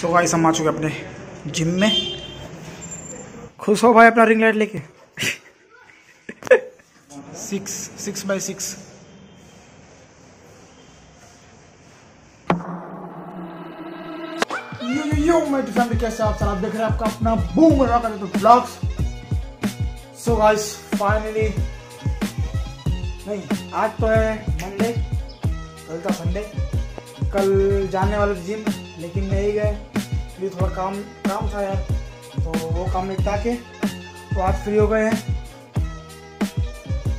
So guys हम आ चुके अपने जिम में। खुश हो भाई अपना रिंग लाइट लेके। सिक्स सिक्स बाई सिक्स कैसे आप सर आप देख रहे हैं आपका अपना बूम रहा तो ब्लॉग्स सो गाइस फाइनली नहीं, आज तो है मंडे कल था संडे कल जाने वाले जिम लेकिन नहीं गए भी थोड़ा काम काम था यार। तो वो काम निपटा के तो आज फ्री हो गए हैं।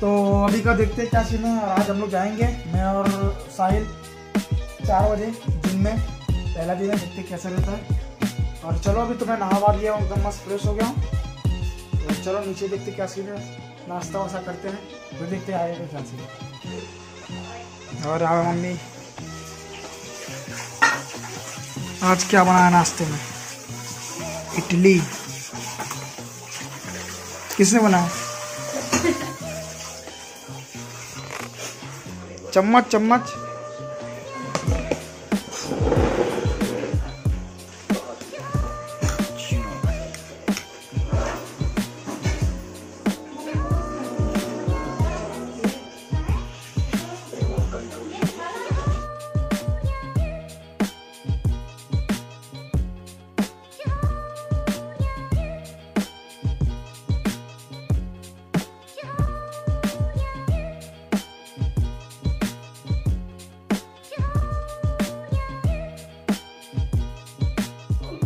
तो अभी का देखते हैं क्या सीन है। और आज हम लोग जाएँगे, मैं और साहिल, चार बजे जिम में। पहला दिन है, देखते कैसा रहता है। और चलो अभी तो मैं नहा लिया हूँ, एकदम मस्त फ्रेश हो गया हूँ। तो चलो नीचे देखते क्या सीन है। नाश्ता वास्ता करते हैं। फिर देखते आएगा क्या सीन है। और आवे मम्मी। आज क्या बनाया नाश्ते में? इडली। किसने बनाया? चम्मच चम्मच।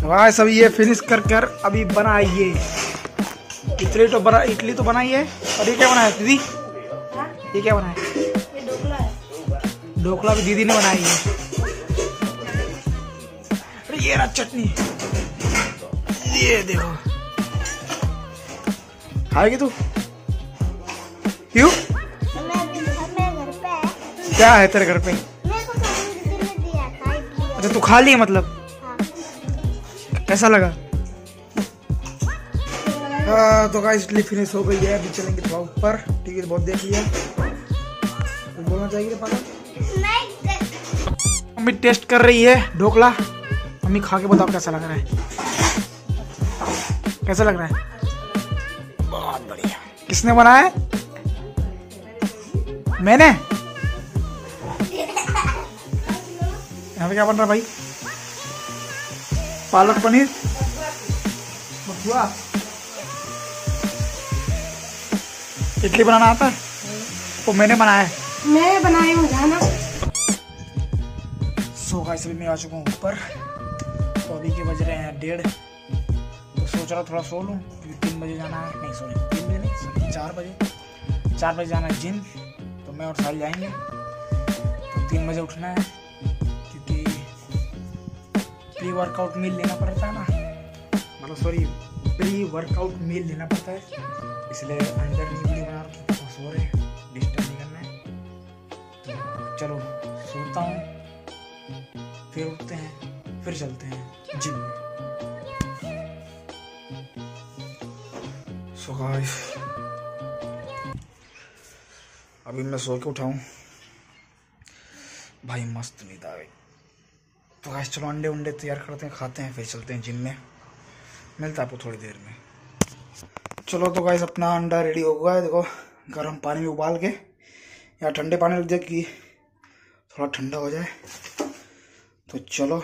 भाई सब ये फिनिश कर कर अभी बनाइए। इडली तो बना इडली तो बनाई है और ये क्या बनाया दीदी? ये क्या बनाया ढोकला भी दीदी ने बनाई है। अरे ये रहा चटनी। ये देखो। खाएगी तू? क्यों? क्या है तेरे घर पे? तो अच्छा तू खा ली मतलब? कैसा लगा? हाँ, तो गाइस इडली फिनिश हो गई है अभी चलेंगे थोड़ा ऊपर टिकट बहुत देख लिया। कुछ बोलना चाहिए पापा मम्मी टेस्ट कर रही है ढोकला। मम्मी खा के बताओ कैसा लग रहा है। कैसा लग रहा है? बहुत बढ़िया। किसने बनाया? है मैंने? यहाँ पे क्या बन रहा भाई? पालक पनीर इडली बनाना आता है? वो मैंने बनाया है। मैं बनाई हूँ जाना सो गाइस अभी मैं आ चुका हूँ ऊपर। तो अभी के बज रहे हैं डेढ़। तो सोच रहा थोड़ा सो लूँ। क्योंकि तीन बजे जाना है। नहीं सॉरी तीन बजे नहीं सॉरी चार बजे। चार बजे जाना है जिम। तो मैं और सारी जाएँगे। तो तीन बजे उठना है। प्री वर्कआउट मील लेना पड़ता है ना? मतलब सॉरी प्री वर्कआउट मील लेना पड़ता है। इसलिए अंदर नहीं वीडियो बना रखी तो सो रहे डिस्टर्ब नहीं करना है। तो चलो, सोता हूँ, फिर उठते हैं, फिर चलते हैं जिम सो गाइस अभी मैं सो के उठाऊं भाई मस्त नींद आ गई। तो गाइस चलो अंडे उंडे तैयार करते हैं, खाते हैं, फिर चलते हैं जिम में। मिलता आपको थोड़ी देर में। चलो तो गाइस अपना अंडा रेडी हो गया है। देखो, गर्म पानी में उबाल के, या ठंडे पानी में दे कि थोड़ा ठंडा हो जाए तो चलो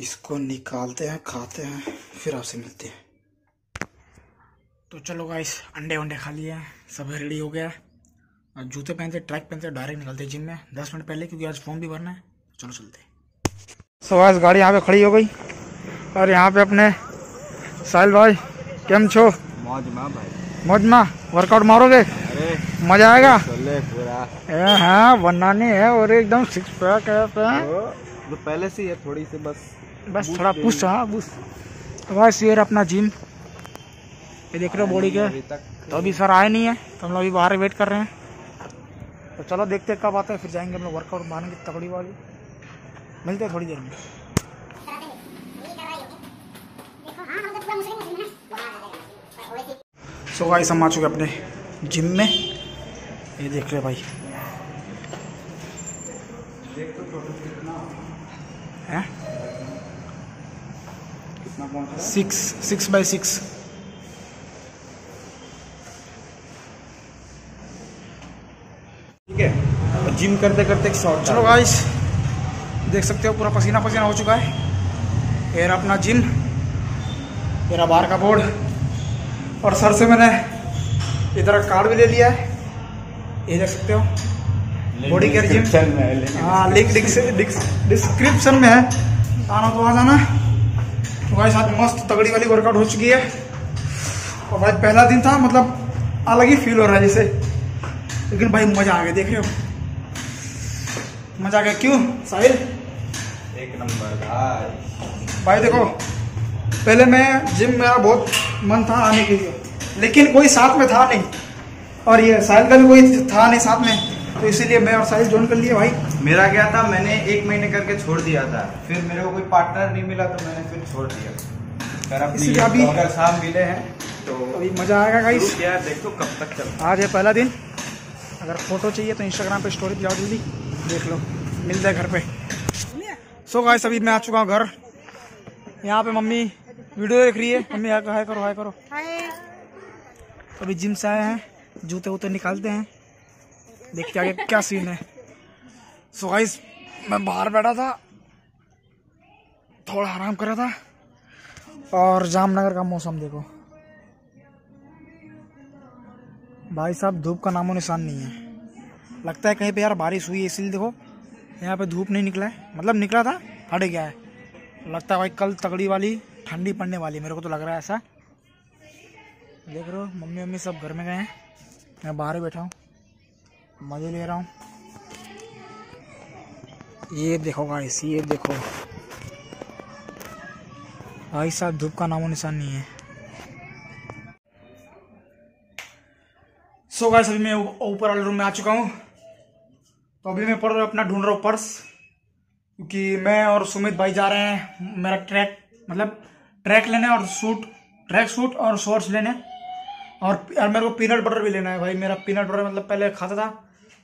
इसको निकालते हैं, खाते हैं, फिर आपसे मिलते हैं। तो चलो गाइस अंडे वंडे खा लिए सब रेडी हो गया जूते पहनते ट्रैक पहनते डायरेक्ट निकलते जिम में। दस मिनट पहले, क्योंकि आज फॉर्म भी भरना है। चलो चलते हैं। सो गाड़ी यहाँ पे खड़ी हो गई। और यहाँ पे अपने साहिल भाई केम छो? मौज में भाई। मौज वर्कआउट मारोगे? मज़ा आएगा? चले पूरा। ए, हाँ बनाने है और एकदम सिक्स पैक है तो, पहले से है थोड़ी सी बस। बस थोड़ा पुश हाँ पुश तो बस ये अपना जिम ये देख रहे हो बॉडी के। तो अभी सर आए नहीं है तो हम लोग अभी बाहर वेट कर रहे हैं। तो चलो देखते हैं कब आता है फिर जाएँगे हम लोग वर्कआउट मारेंगे तगड़ी वाली। मिलते हैं थोड़ी देर में। सो गाइस हम आ चुके अपने जिम में। ये देख रहे भाई। हैं? सिक्स सिक्स बाई सिक्स ठीक है। जिम करते करते एक शॉर्ट चलो गाइस देख सकते हो पूरा पसीना पसीना हो चुका है। रहा अपना जिम रहा बाहर का बोर्ड और सर से मैंने इधर कार्ड भी ले लिया है। ये देख सकते हो बॉडी केयर जिम है, हाँ लिंक डिस्क्रिप्शन में है। आना तो आ जाना। तो भाई साथ मस्त तगड़ी वाली वर्कआउट हो चुकी है। और भाई पहला दिन था मतलब अलग ही फील हो रहा है जैसे। लेकिन भाई मज़ा आ गया देख रहे हो। मज़ा आ गया क्यों? साहिल? एक नंबर भाई भाई देखो पहले मैं जिम मेरा बहुत मन था आने के लिए लेकिन कोई साथ में था नहीं। और ये साहिल का भी कोई था नहीं साथ में तो इसीलिए मैं और साहिल ज्वाइन कर लिए भाई। मेरा क्या था मैंने एक महीने करके छोड़ दिया था। फिर मेरे को कोई पार्टनर नहीं मिला तो मैंने फिर छोड़ दिया। इसीलिए अभी- अगर साहब मिले हैं तो अभी मज़ा आएगा गाइस शुरू देखो कब तक चलता आज है पहला दिन। अगर फ़ोटो चाहिए तो इंस्टाग्राम पे स्टोरी जाओ जल्दी। देख लो मिलते हैं घर पे। सो गाइस अभी मैं आ चुका हूँ घर। यहाँ पे मम्मी वीडियो देख रही है। मम्मी, हाय करो हाय करो अभी जिम से आए हैं जूते वूते निकालते हैं। देखते आगे क्या सीन है। सो गाइस मैं बाहर बैठा था। थोड़ा आराम कर रहा था। और जामनगर का मौसम देखो। भाई साहब, धूप का नामो निशान नहीं है। लगता है कहीं पे यार बारिश हुई है, इसलिए देखो। यहाँ पे धूप नहीं निकला है। मतलब निकला था हट गया है। लगता है भाई कल तगड़ी वाली, ठंडी पड़ने वाली मेरे को तो लग रहा है ऐसा। देख रहे हो मम्मी मम्मी सब घर में गए हैं। मैं बाहर बैठा हूँ। मज़े ले रहा हूँ। ये देखो गाइस ये देखो। भाई साहब, धूप का नामो निशान नहीं है। सो गाइस अभी मैं ऊपर वाले रूम में आ चुका हूँ। तो अभी मैं पढ़ रहा अपना ढूंढ रहा हूँ पर्स, क्योंकि मैं और सुमित भाई जा रहे हैं, मेरा ट्रैक मतलब ट्रैक लेने और सूट ट्रैक सूट और शॉर्ट्स लेने और यार मेरे को पीनट बटर भी लेना है भाई, मेरा पीनट बटर मतलब पहले खाता था,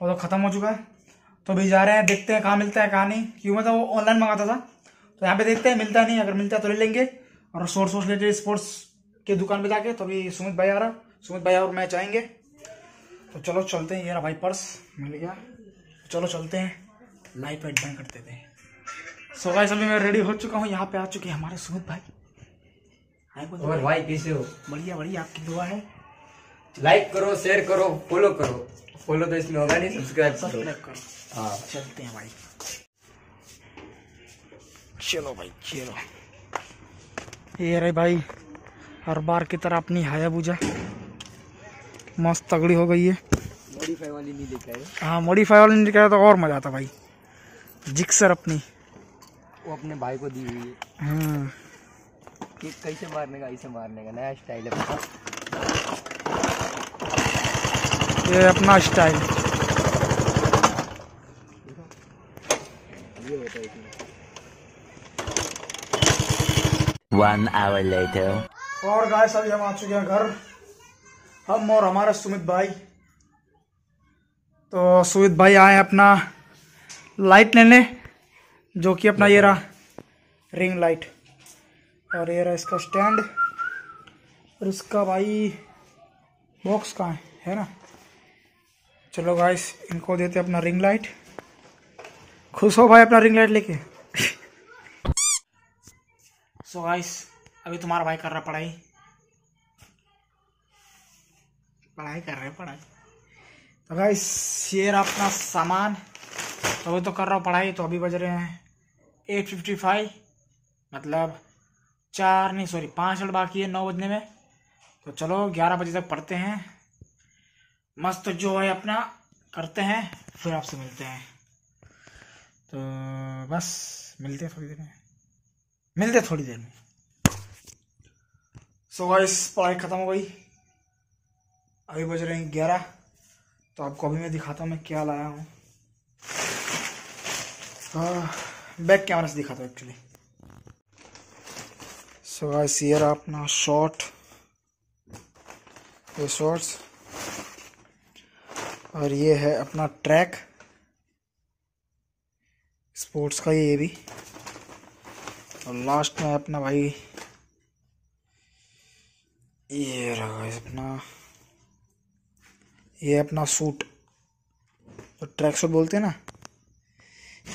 वो तो ख़त्म हो चुका है। तो अभी जा रहे हैं, देखते हैं कहाँ मिलता है, कहाँ नहीं। क्यों? मतलब वो ऑनलाइन मंगाता था। तो यहाँ पे देखते हैं, मिलता नहीं, अगर मिलता है तो ले लेंगे। और शॉर्ट्स वॉर्ट्स लेते स्पोर्ट्स के दुकान पे जाके तो अभी सुमित भाई आ रहा। सुमित भाई और मैं जाएँगे। तो चलो चलते हैं, ये भाई पर्स, मिल गया। चलो चलते हैं। वाइट बंद करते थे। सो गाइस अभी मैं रेडी हो चुका हूँ। यहाँ पे आ चुके हैं हमारे सुमित भाई। हाय और भाई कैसे हो? बढ़िया बढ़िया। आपकी दुआ है। लाइक करो शेयर करो फॉलो करो। फॉलो तो इसमें होगा नहीं सब्सक्राइब करो। हाँ। चलते हैं भाई। चलो भाई चलो। ये रहे भाई हर बार की तरह अपनी हायाबुजा। मस्त तगड़ी हो गई है। मॉडिफाई वाली नहीं देखा है। हाँ मॉडिफाई वाला निकला तो और मज़ा आता भाई। जिक्सर अपनी। वो अपने भाई को दी हुई है। हम्म। कि कैसे मारने का ऐसे मारने का नया स्टाइल है पता ये अपना स्टाइल ये होता है इसमें। One hour later. और गाय सभी हम आ चुके हैं घर। हम और हमारे सुमित भाई। तो सुमित भाई आए अपना लाइट लेने, जो कि अपना ये रहा रिंग लाइट और ये रहा इसका स्टैंड और इसका भाई बॉक्स कहाँ है? है ना? चलो गाइस इनको देते अपना रिंग लाइट खुश हो भाई अपना रिंग लाइट लेके? सो गाइस अभी तुम्हारा भाई कर रहा पढ़ाई। पढ़ाई कर रहे हैं, पढ़ाई। तो गाइस रहा अपना सामान। अभी तो कर रहा हूँ पढ़ाई तो अभी बज रहे हैं एट फिफ्टी फाइव मतलब चार नहीं सॉरी पाँच मिनट बाकी है नौ बजने में। तो चलो, ग्यारह बजे तक पढ़ते हैं। मस्त जो है अपना, करते हैं, फिर आपसे मिलते हैं। तो बस, मिलते हैं थोड़ी देर में। मिलते हैं थोड़ी देर में। सो गाइस पढ़ाई ख़त्म हो गई। अभी बज रहे हैं ग्यारह। तो आपको अभी मैं दिखाता हूँ मैं क्या लाया हूँ। बैक कैमरा से दिखाता हूँ एक्चुअली सो गाइस ये रहा अपना शॉर्ट ये शॉर्ट्स और ये है अपना ट्रैक स्पोर्ट्स का ये भी। और लास्ट में अपना भाई। ये रहा अपना। ये अपना सूट जो ट्रैक सूट बोलते हैं ना?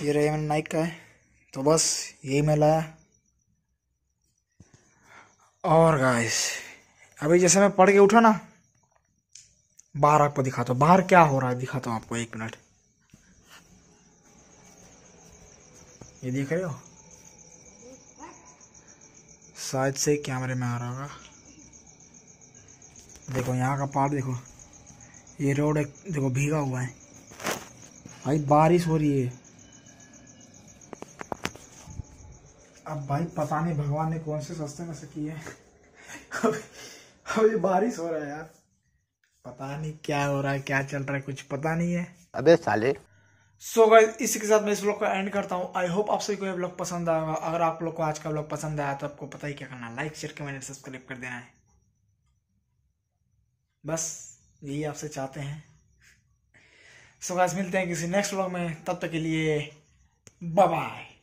ये रहा मैंने नाइक का है। तो बस यही मैं लाया। और गाइस अभी जैसे मैं पढ़ के उठा ना, बाहर आपको दिखाता हूँ। बाहर क्या हो रहा है दिखाता हूँ आपको एक मिनट। ये देख रहे हो? शायद से कैमरे में आ रहा होगा। देखो, यहाँ का पहाड़ देखो। ये रोड एक देखो भीगा हुआ है। भाई बारिश हो रही है। अब भाई पता नहीं भगवान ने कौन से सस्ते में से किए अब अब बारिश हो रहा है यार। पता नहीं क्या हो रहा है क्या चल रहा है कुछ पता नहीं है। अबे साले। सो so गाइस इसी के साथ मैं इस ब्लॉग को एंड करता हूँ। आई होप आप सभी को ये ब्लॉग पसंद आएगा अगर आप लोग को आज का ब्लॉग पसंद आया तो आपको पता ही क्या करना लाइक शेयर कमेंट सब्सक्राइब कर देना है। बस। यही आपसे चाहते हैं। सो गाइस मिलते हैं किसी नेक्स्ट व्लॉग में। तब तक के लिए बाय